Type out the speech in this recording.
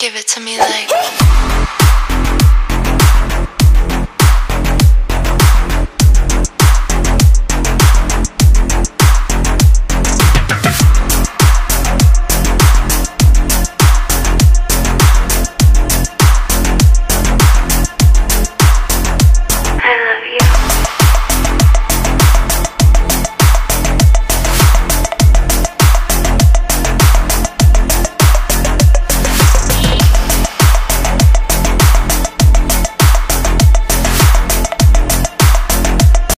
Give it to me like.